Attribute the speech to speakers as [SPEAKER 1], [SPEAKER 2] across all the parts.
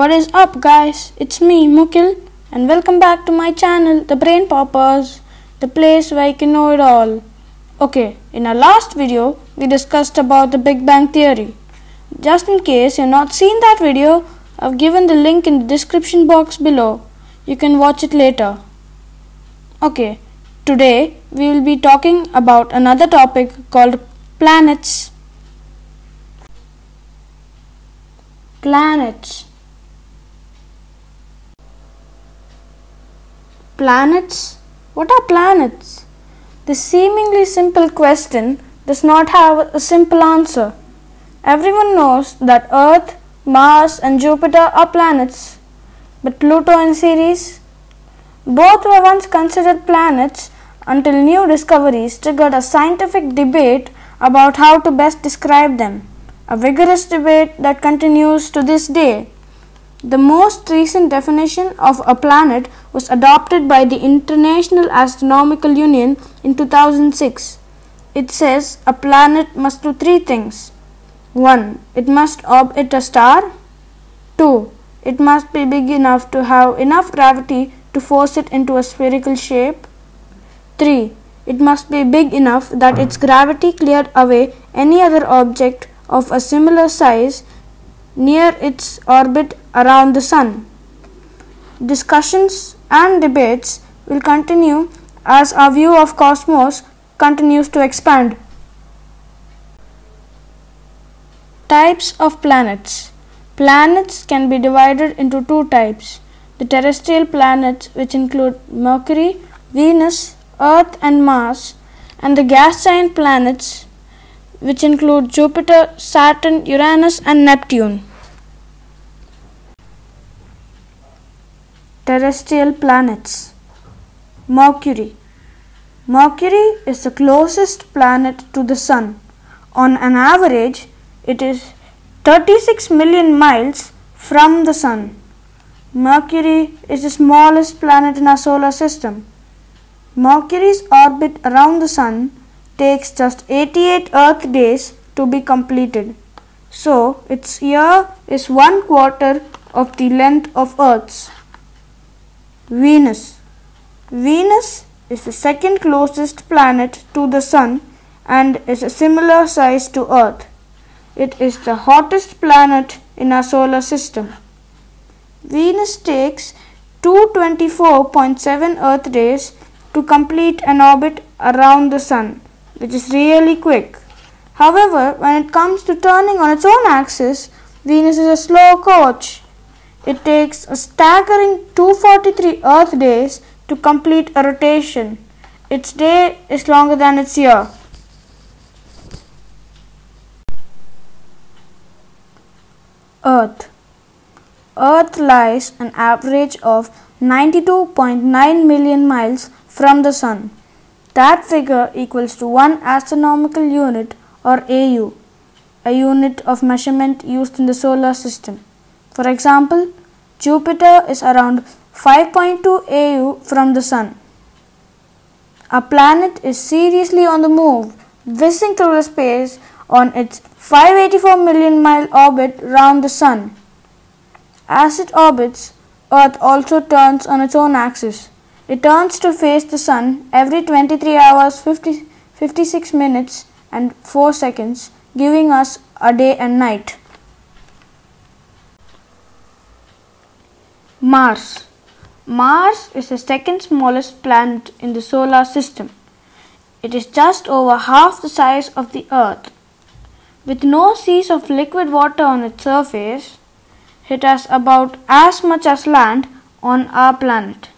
[SPEAKER 1] What is up, guys? It's me, Mukhil, and welcome back to my channel, The Brain Poppers, the place where you can know it all. Okay, in our last video, we discussed about the Big Bang Theory. Just in case you've not seen that video, I've given the link in the description box below. You can watch it later. Okay, today we will be talking about another topic called planets. Planets. Planets? What are planets? This seemingly simple question does not have a simple answer. Everyone knows that Earth, Mars, and Jupiter are planets, but Pluto and Ceres? Both were once considered planets until new discoveries triggered a scientific debate about how to best describe them, a vigorous debate that continues to this day. The most recent definition of a planet was adopted by the International Astronomical Union in 2006. It says a planet must do three things 1. It must orbit a star. 2. It must be big enough to have enough gravity to force it into a spherical shape. 3. It must be big enough that its gravity cleared away any other object of a similar size near its orbit around the Sun. Discussions and debates will continue as our view of cosmos continues to expand. Types of planets Planets can be divided into two types the terrestrial planets, which include Mercury, Venus, Earth, and Mars, and the gas giant planets, which include Jupiter, Saturn, Uranus, and Neptune. Terrestrial planets Mercury Mercury is the closest planet to the Sun. On an average, it is 36 million miles from the Sun. Mercury is the smallest planet in our solar system. Mercury's orbit around the Sun takes just 88 Earth days to be completed. So, its year is one quarter of the length of Earth's. Venus Venus is the second closest planet to the Sun and is a similar size to Earth. It is the hottest planet in our solar system. Venus takes 224.7 Earth days to complete an orbit around the Sun, which is really quick. However, when it comes to turning on its own axis, Venus is a slow coach. It takes a staggering 243 Earth days to complete a rotation. Its day is longer than its year. Earth Earth lies an average of 92.9 million miles from the Sun. That figure equals to 1 astronomical unit or AU, a unit of measurement used in the solar system. For example, Jupiter is around 5.2 AU from the Sun. A planet is seriously on the move, whizzing through the space on its 584 million mile orbit round the Sun. As it orbits, Earth also turns on its own axis. It turns to face the Sun every 23 hours 50, 56 minutes and 4 seconds, giving us a day and night. Mars Mars is the second smallest planet in the solar system. It is just over half the size of the Earth. With no seas of liquid water on its surface, it has about as much as land on our planet.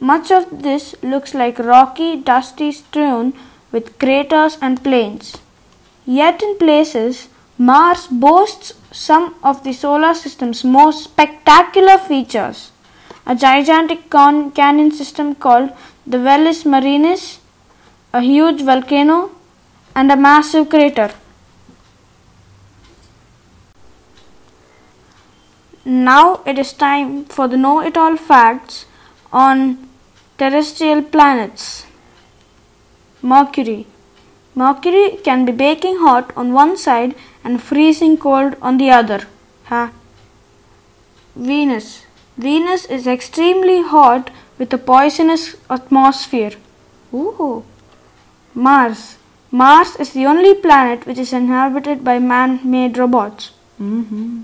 [SPEAKER 1] Much of this looks like rocky, dusty strewn with craters and plains. Yet in places, Mars boasts some of the solar system's most spectacular features. A gigantic canyon system called the Valles Marineris, a huge volcano, and a massive crater. Now it is time for the know it all facts on terrestrial planets. Mercury. Mercury can be baking hot on one side and freezing cold on the other. Huh? Venus. Venus is extremely hot with a poisonous atmosphere. Ooh. Mars. Mars is the only planet which is inhabited by man made robots. Mm-hmm.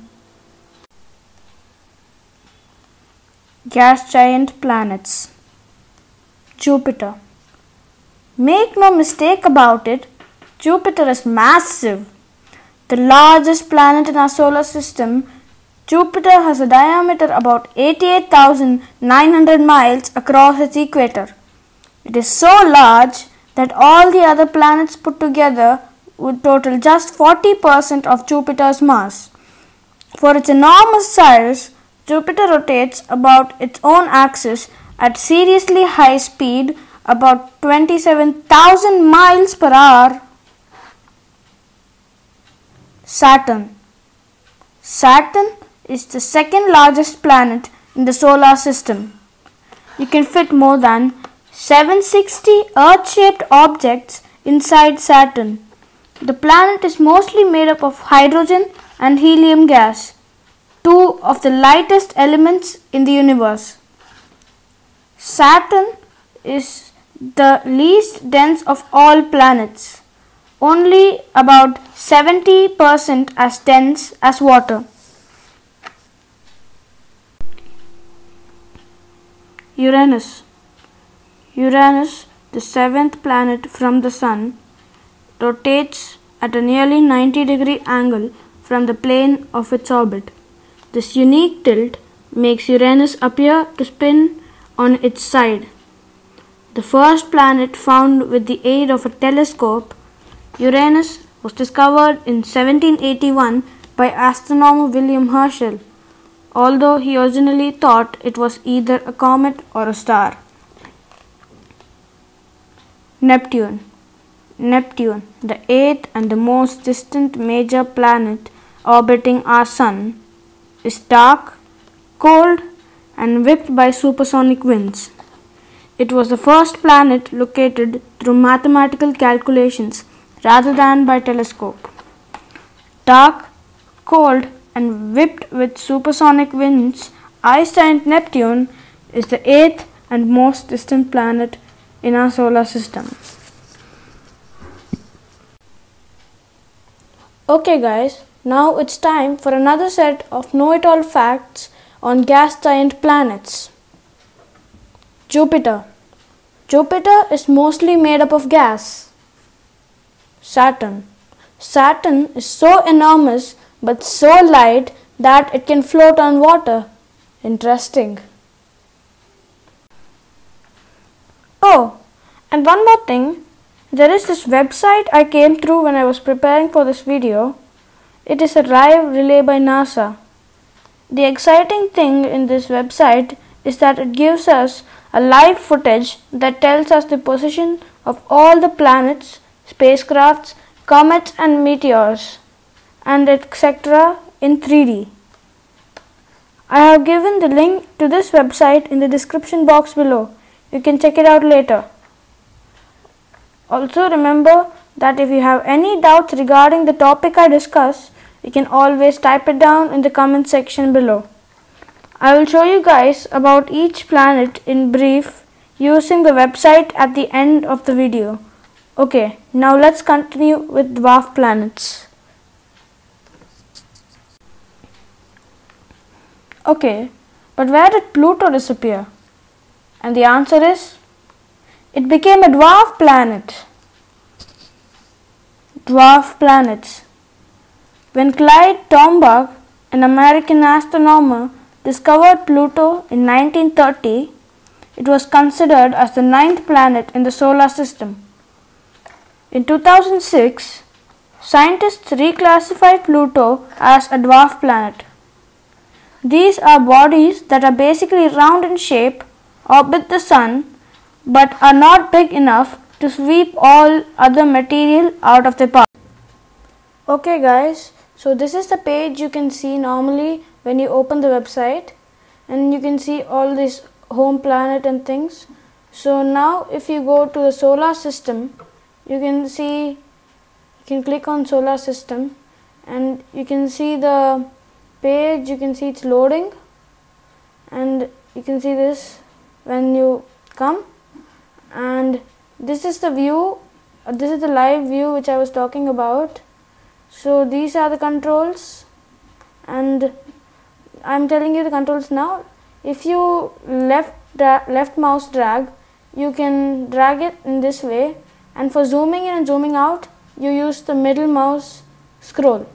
[SPEAKER 1] Gas giant planets. Jupiter. Make no mistake about it, Jupiter is massive. The largest planet in our solar system, Jupiter has a diameter about 88,900 miles across its equator. It is so large that all the other planets put together would total just 40% of Jupiter's mass. For its enormous size, Jupiter rotates about its own axis at seriously high speed about 27,000 miles per hour. Saturn Saturn is the second largest planet in the solar system. You can fit more than 760 Earth shaped objects inside Saturn. The planet is mostly made up of hydrogen and helium gas, two of the lightest elements in the universe. Saturn is the least dense of all planets, only about 70% as dense as water. Uranus Uranus, the seventh planet from the Sun, rotates at a nearly 90 degree angle from the plane of its orbit. This unique tilt makes Uranus appear to spin on its side the first planet found with the aid of a telescope, Uranus, was discovered in 1781 by astronomer William Herschel, although he originally thought it was either a comet or a star. Neptune Neptune, the eighth and the most distant major planet orbiting our Sun, is dark, cold, and whipped by supersonic winds. It was the first planet located through mathematical calculations rather than by telescope. Dark, cold, and whipped with supersonic winds, giant Neptune is the eighth and most distant planet in our solar system. Okay, guys, now it's time for another set of know it all facts on gas giant planets. Jupiter. Jupiter is mostly made up of gas. Saturn. Saturn is so enormous but so light that it can float on water. Interesting. Oh, and one more thing. There is this website I came through when I was preparing for this video. It is a live relay by NASA. The exciting thing in this website is that it gives us a live footage that tells us the position of all the planets, spacecrafts, comets and meteors and etc. in 3D. I have given the link to this website in the description box below. You can check it out later. Also remember that if you have any doubts regarding the topic I discuss, you can always type it down in the comment section below. I will show you guys about each planet in brief using the website at the end of the video. Okay, now let's continue with dwarf planets. Okay, but where did Pluto disappear? And the answer is it became a dwarf planet. Dwarf planets. When Clyde Tombaugh, an American astronomer, discovered Pluto in 1930, it was considered as the ninth planet in the solar system. In 2006, scientists reclassified Pluto as a dwarf planet. These are bodies that are basically round in shape, orbit the Sun, but are not big enough to sweep all other material out of the path. Okay guys, so this is the page you can see normally when you open the website. And you can see all this home planet and things. So now if you go to the solar system you can see you can click on solar system. And you can see the page you can see it's loading. And you can see this when you come. And this is the view uh, this is the live view which I was talking about so these are the controls and I'm telling you the controls now. If you left left mouse drag you can drag it in this way and for zooming in and zooming out you use the middle mouse scroll.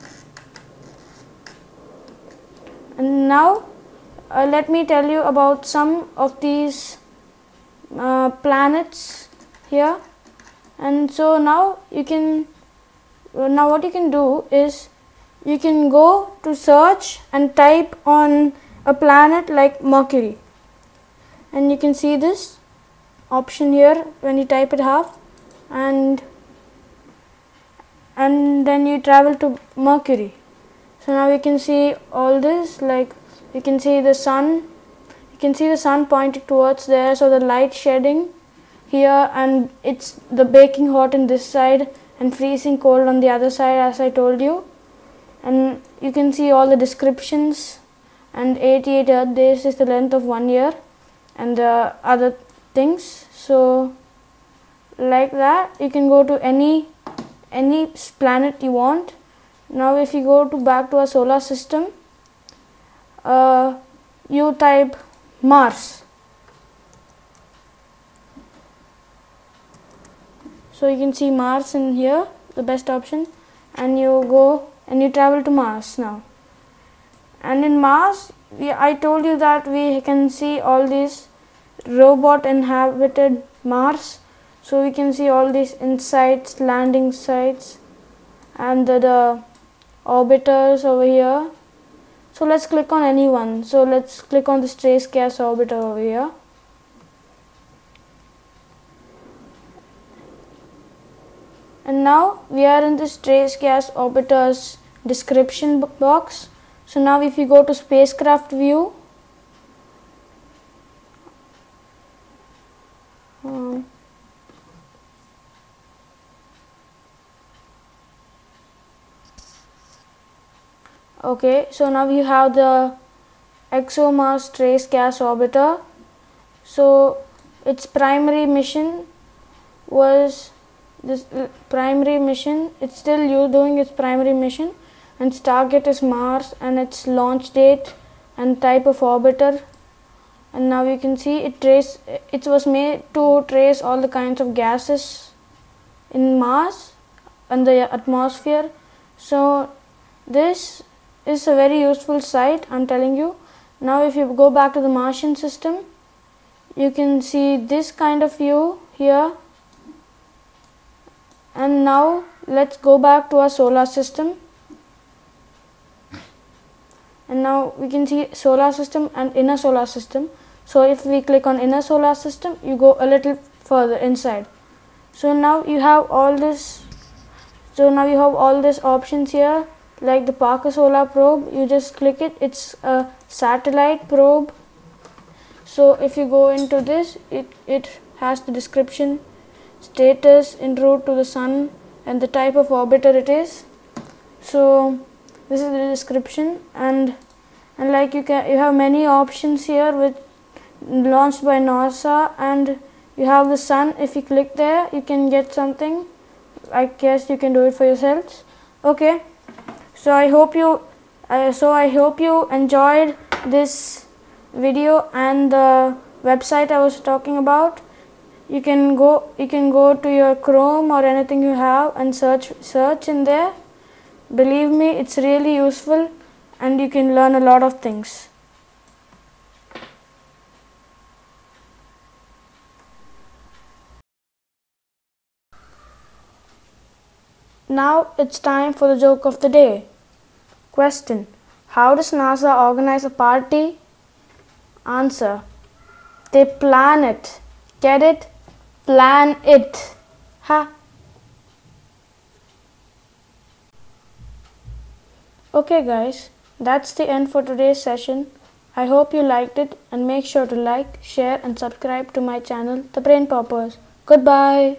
[SPEAKER 1] And now uh, let me tell you about some of these uh, planets here. And so now you can now what you can do is you can go to search and type on a planet like Mercury. And you can see this option here when you type it half. And and then you travel to Mercury. So now you can see all this like you can see the sun. You can see the sun pointing towards there. So the light shedding here and it's the baking hot in this side and freezing cold on the other side as I told you. And you can see all the descriptions. And 88 earth days is the length of one year and the other things. So like that you can go to any any planet you want. Now if you go to back to our solar system uh, you type Mars so you can see Mars in here the best option. And you go and you travel to Mars now. And in Mars we, I told you that we can see all these robot inhabited Mars. So we can see all these insights landing sites and the, the orbiters over here. So let's click on any one so let's click on the trace gas orbiter over here and now we are in this trace gas orbiter's description box. So now if you go to spacecraft view um, okay so now you have the ExoMars Trace Gas Orbiter. So its primary mission was this uh, primary mission it's still you doing its primary mission and its target is Mars and its launch date and type of orbiter. And now you can see it trace it was made to trace all the kinds of gases in Mars and the atmosphere. So this is a very useful site I'm telling you. Now if you go back to the Martian system you can see this kind of view here and now let's go back to our solar system. And now we can see solar system and inner solar system. So if we click on inner solar system you go a little further inside. So now you have all this. So now you have all these options here like the Parker Solar Probe. You just click it. It's a satellite probe. So if you go into this it, it has the description status en route to the sun and the type of orbiter it is. So this is the description and and like you can you have many options here with launched by NASA and you have the sun. If you click there you can get something. I guess you can do it for yourselves. Okay. So i hope you uh, so i hope you enjoyed this video and the website i was talking about you can go you can go to your chrome or anything you have and search search in there believe me it's really useful and you can learn a lot of things Now it's time for the joke of the day. Question How does NASA organize a party? Answer They plan it. Get it? Plan it. Ha. Okay, guys, that's the end for today's session. I hope you liked it and make sure to like, share, and subscribe to my channel, The Brain Poppers. Goodbye.